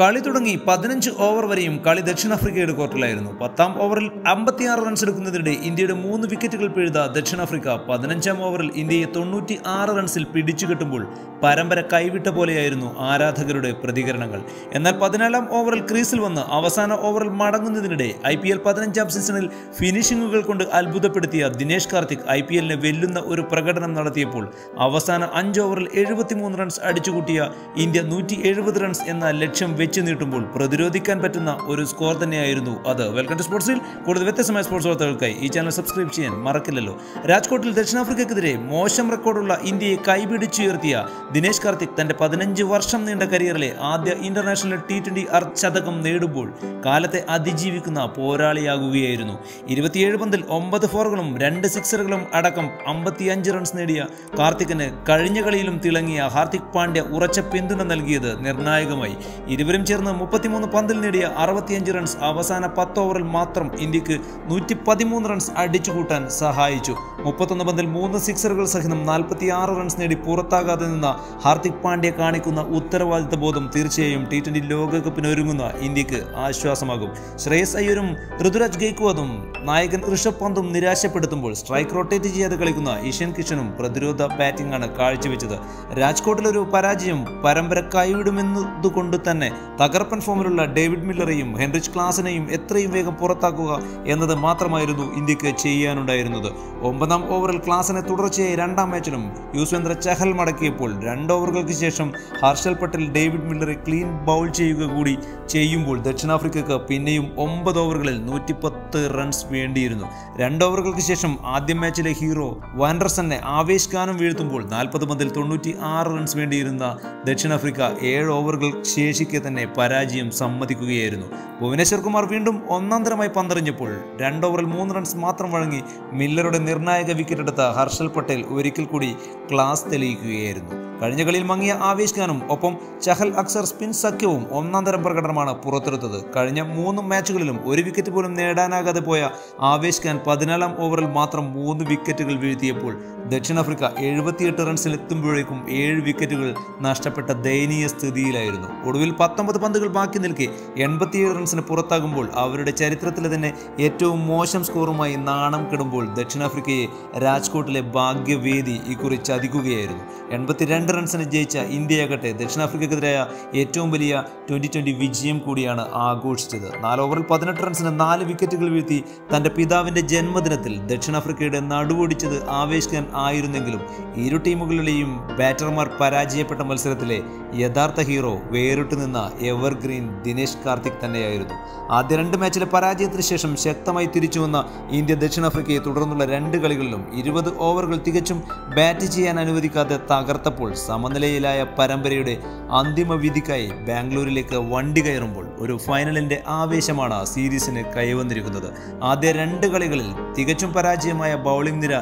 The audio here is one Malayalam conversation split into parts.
കളി തുടങ്ങി പതിനഞ്ച് ഓവർ വരെയും കളി ദക്ഷിണാഫ്രിക്കയുടെ കോർട്ടിലായിരുന്നു. പത്താം ഓവറിൽ അമ്പത്തിയാറ് റൺസ് എടുക്കുന്നതിനിടെ ഇന്ത്യയുടെ മൂന്ന് വിക്കറ്റുകൾ പിഴുത ദക്ഷിണാഫ്രിക്ക പതിനഞ്ചാം ഓവറിൽ ഇന്ത്യയെ തൊണ്ണൂറ്റി ആറ് റൺസിൽ പിടിച്ചു പിടിച്ചുകെട്ടുമ്പോൾ പരമ്പര കൈവിട്ട പോലെയായിരുന്നു ആരാധകരുടെ പ്രതികരണങ്ങൾ. എന്നാൽ പതിനാലാം ഓവറിൽ ക്രീസിൽ വന്ന് അവസാന ഓവറിൽ മടങ്ങുന്നതിനിടെ ഐ പി എൽ പതിനഞ്ചാം സീസണിൽ ഫിനിഷിങ്ങുകൾ കൊണ്ട് അത്ഭുതപ്പെടുത്തിയ ദിനേശ് കാർത്തിക് ഐ പി എല്ലിനെ വെല്ലുന്ന ഒരു പ്രകടനം നടത്തിയപ്പോൾ അവസാന അഞ്ച് ഓവറിൽ എഴുപത്തിമൂന്ന് റൺസ് അടിച്ചുകൂട്ടിയ ഇന്ത്യ നൂറ്റി റൺസ് എന്ന ലക്ഷ്യം വെച്ച് നീട്ടുമ്പോൾ പ്രതിരോധിക്കാൻ പറ്റുന്ന ഒരു സ്കോർ തന്നെയായിരുന്നു അത്. വെൽക്കം ടു സ്പോർട്സിൽ കൂടുതൽ വ്യത്യസ്തമായ സ്പോർട്സ് വാർത്തകൾക്കായി ഈ ചാനൽ സബ്സ്ക്രൈബ് ചെയ്യാൻ മറക്കില്ലല്ലോ. രാജ്കോട്ടിൽ ദക്ഷിണാഫ്രിക്കക്കെതിരെ മോശം റെക്കോർഡുള്ള ഇന്ത്യയെ കൈപിടിച്ചുയർത്തിയ ദിനേശ് കാർത്തിക് തന്റെ പതിനഞ്ച് വർഷം നീണ്ട കരിയറിലെ ആദ്യ ഇന്റർനാഷണൽ ടി ട്വന്റി അർദ്ധശതകം നേടുമ്പോൾ കാലത്തെ അതിജീവിക്കുന്ന പോരാളിയാകുകയായിരുന്നു. ഇരുപത്തിയേഴ് പന്തിൽ ഒമ്പത് ഫോറുകളും രണ്ട് സിക്സറുകളും അടക്കം അമ്പത്തിയഞ്ച് റൺസ് നേടിയ കാർത്തിക്കിന് കഴിഞ്ഞ കളിയിലും തിളങ്ങിയ ഹാർദിക് പാണ്ഡ്യ ഉറച്ച പിന്തുണ നൽകിയത് നിർണായകമായി. ഇരുവരും ചേർന്ന് മുപ്പത്തിമൂന്ന് പന്തിൽ നേടിയ അറുപത്തിയഞ്ച് റൺസ് അവസാന പത്ത് ഓവറിൽ മാത്രം ഇന്ത്യയ്ക്ക് നൂറ്റി പതിമൂന്ന് റൺസ് അടിച്ചുകൂട്ടാൻ സഹായിച്ചു. മുപ്പത്തൊന്ന് പന്തിൽ മൂന്ന് സിക്സറുകൾ സഹിതം നാൽപ്പത്തിയാറ് റൺസ് നേടി പുറത്താകാതെ നിന്ന ഹാർദിക് പാണ്ഡ്യ കാണിക്കുന്ന ഉത്തരവാദിത്ത ബോധം തീർച്ചയായും ടി ട്വന്റി ലോകകപ്പിനൊരുങ്ങുന്ന ഇന്ത്യയ്ക്ക് ആശ്വാസമാകും. ശ്രേയസ് അയ്യരും ഋതുരാജ് ഗെയ്ക്വാദും നായകൻ ഋഷഭ് പന്തും നിരാശപ്പെടുത്തുമ്പോൾ സ്ട്രൈക്ക് റൊട്ടേറ്റ് ചെയ്യാതെ കളിക്കുന്ന ഇഷൻ കിഷനും പ്രതിരോധ ബാറ്റിംഗ് ആണ് കാഴ്ചവെച്ചത്. രാജ്കോട്ടിലൊരു പരാജയം പരമ്പര കൈവിടുമെന്നതുകൊണ്ട് തന്നെ തകർപ്പൻ ഫോമിലുള്ള ഡേവിഡ് മില്ലറെയും ഹെൻറിച്ച് ക്ലാസിനെയും എത്രയും വേഗം പുറത്താക്കുക എന്നത് മാത്രമായിരുന്നു ഇന്ത്യയ്ക്ക് ചെയ്യാനുണ്ടായിരുന്നത്. ഒമ്പതാം ഓവറിൽ ക്ലാസിനെ തുടർച്ചയായി രണ്ടാം മാച്ചിലും യുസ്വേന്ദ്ര ചഹൽ മടക്കിയപ്പോൾ രണ്ട് ഓവറുകൾക്ക് ശേഷം ഹർഷൽ പട്ടേൽ ഡേവിഡ് മില്ലറെ ക്ലീൻ ബൗൾ ചെയ്യുക കൂടി ചെയ്യുമ്പോൾ ദക്ഷിണാഫ്രിക്കക്ക് പിന്നെയും ഒമ്പത് ഓവറുകളിൽ നൂറ്റിപ്പത്ത് റൺസ് വേണ്ടിയിരുന്നു. രണ്ട് ഓവറുകൾക്ക് ശേഷം ആദ്യ മാച്ചിലെ ഹീറോ വാൻഡർസനെ ആവേശഗാനം വീഴ്ത്തുമ്പോൾ നാൽപ്പത് മുതൽ തൊണ്ണൂറ്റി ആറ് റൺസ് വേണ്ടിയിരുന്ന ദക്ഷിണാഫ്രിക്ക ഏഴ് ഓവറുകൾ ശേഷിക്കെ തന്നെ പരാജയം സമ്മതിക്കുകയായിരുന്നു. ഭുവനേശ്വർ കുമാർ വീണ്ടും ഒന്നാം പന്തറിഞ്ഞപ്പോൾ രണ്ട് ഓവറിൽ മൂന്ന് റൺസ് മാത്രം വഴങ്ങി മില്ലറുടെ നിർണായക വിക്കറ്റ് എടുത്ത ഹർഷൽ പട്ടേൽ ഒരിക്കൽ കൂടി ക്ലാസ് തെളിയിക്കുകയായിരുന്നു. കഴിഞ്ഞ കളിയിൽ മങ്ങിയ ആവേശ് ഒപ്പം ചഹൽ അക്സർ സ്പിൻ സഖ്യവും ഒന്നാം തരം പ്രകടനമാണ് പുറത്തെടുത്തത്. കഴിഞ്ഞ മൂന്ന് മാച്ചുകളിലും ഒരു വിക്കറ്റ് പോലും നേടാനാകാതെ പോയ ആവേശ് ഖാൻ പതിനാലാം ഓവറിൽ മാത്രം മൂന്ന് വിക്കറ്റുകൾ വീഴ്ത്തിയപ്പോൾ ദക്ഷിണാഫ്രിക്ക എഴുപത്തിയെട്ട് റൺസിൽ എത്തുമ്പോഴേക്കും ഏഴ് വിക്കറ്റുകൾ നഷ്ടപ്പെട്ട ദയനീയ സ്ഥിതിയിലായിരുന്നു. ഒടുവിൽ പത്തൊമ്പത് പന്തുകൾ ബാക്കി നിൽക്കെ എൺപത്തിയേഴ് റൺസിന് പുറത്താകുമ്പോൾ അവരുടെ ചരിത്രത്തിലെ തന്നെ ഏറ്റവും മോശം സ്കോറുമായി നാണം കെടുമ്പോൾ ദക്ഷിണാഫ്രിക്കയെ രാജ്കോട്ടിലെ ഭാഗ്യവേദി ഇക്കുറി ചതിക്കുകയായിരുന്നു. എൺപത്തിരണ്ട് റൺസിന് ജയിച്ച ഇന്ത്യയാകട്ടെ ദക്ഷിണാഫ്രിക്കക്കെതിരായ ഏറ്റവും വലിയ ട്വന്റി ട്വന്റി വിജയം കൂടിയാണ് ആഘോഷിച്ചത്. നാല് ഓവറിൽ പതിനെട്ട് റൺസിന് നാല് വിക്കറ്റുകൾ വീഴ്ത്തി തന്റെ പിതാവിന്റെ ജന്മദിനത്തിൽ ദക്ഷിണാഫ്രിക്കയുടെ നടുവൊടിച്ചത് ആവേശകൻ ആയിരുന്നെങ്കിലും ഇരു ടീമുകളിലെയും ബാറ്റർമാർ പരാജയപ്പെട്ട മത്സരത്തിലെ യഥാർത്ഥ ഹീറോ വേറിട്ട് നിന്ന എവർഗ്രീൻ ദിനേശ് കാർത്തിക് തന്നെയായിരുന്നു. ആദ്യ രണ്ട് മാച്ചിലെ പരാജയത്തിന് ശേഷം ശക്തമായി തിരിച്ചുവന്ന ഇന്ത്യ ദക്ഷിണാഫ്രിക്കയെ തുടർന്നുള്ള രണ്ട് കളികളിലും ഇരുപത് ഓവറുകൾ തികച്ചും ബാറ്റ് ചെയ്യാൻ അനുവദിക്കാതെ തകർത്തപ്പോൾ സമനിലയിലായ പരമ്പരയുടെ അന്തിമ വിധിക്കായി ബാംഗ്ലൂരിലേക്ക് വണ്ടി കയറുമ്പോൾ ഒരു ഫൈനലിന്റെ ആവേശമാണ് സീരീസിന് കൈവന്നിരിക്കുന്നത്. ആദ്യ രണ്ട് കളികളിൽ തികച്ചും പരാജയമായ ബൗളിംഗ് നിര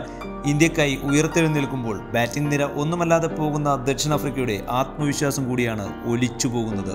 ഇന്ത്യക്കായി ഉയർത്തെഴുന്നേൽക്കുമ്പോൾ ബാറ്റിംഗ് നിര ഒന്നുമല്ലാതെ പോകുന്ന ദക്ഷിണാഫ്രിക്കയുടെ ആത്മവിശ്വാസം കൂടിയാണ് ഒലിച്ചു പോകുന്നത്